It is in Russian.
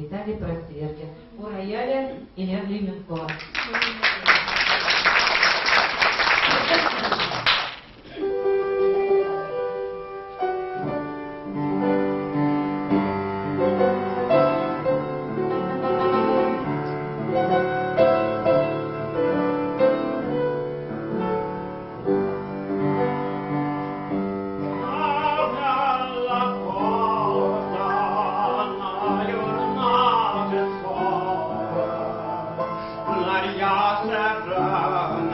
Виталий Просвергин. У рояля Илья Глименко. Maria Sevra.